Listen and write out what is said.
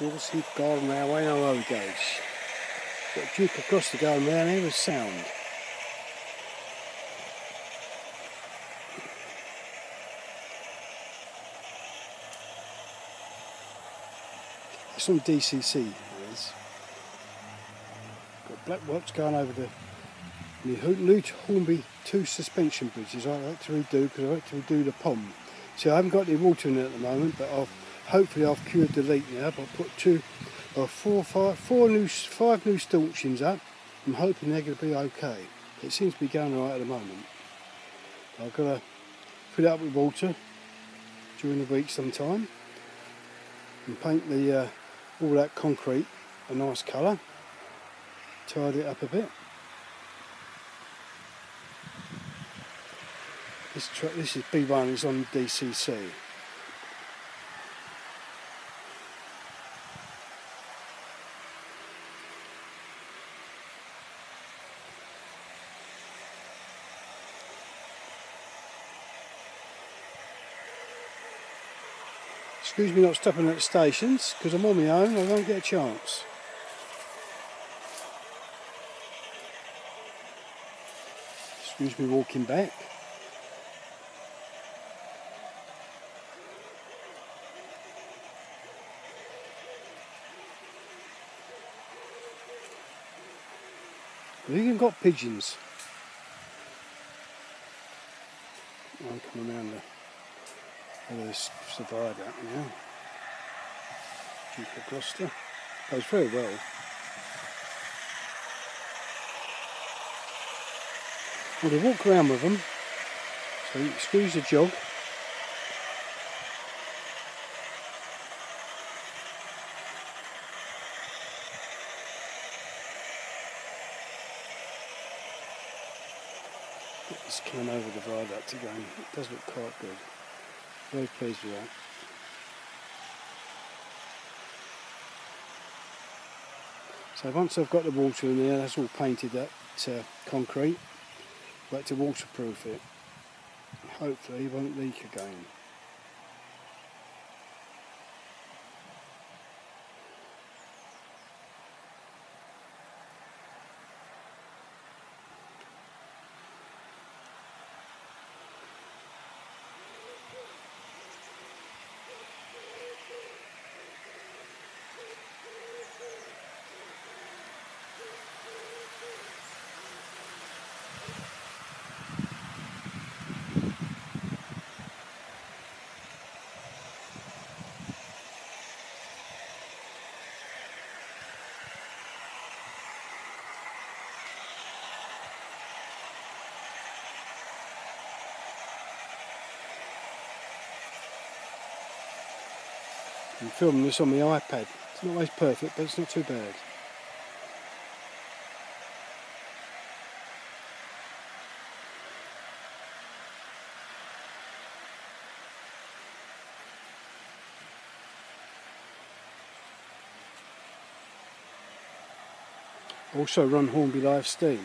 Daws Heath Garden Railway, no road goes. Got Duke across the round here with sound. It's on DCC, it is. Got black works going over the new, new Hornby two suspension bridges. I like to redo because I like to redo the pond. See, I haven't got any water in it at the moment, but I've hopefully I've cured the leak now. But I put two or four, five, four new, five new stanchions up. I'm hoping they're going to be okay. It seems to be going alright at the moment. I've got to fill it up with water during the week sometime and paint the uh, all that concrete a nice colour. Tidy it up a bit. This this is B1, it's on DCC. Excuse me not stopping at the stations because I'm on my own, I won't get a chance. Excuse me walking back. We've even got pigeons. I'm coming around the over this viaduct now. Duke of Gloucester. Goes very well. Well, they walk around with them, so you squeeze the jog. It's coming over the viaduct again. It does look quite good. Very pleased with that. So once I've got the water in there, that's all painted that uh, concrete. Like to waterproof it. Hopefully it won't leak again. I'm filming this on my iPad. It's not always perfect, but it's not too bad. Also run Hornby Live Steam.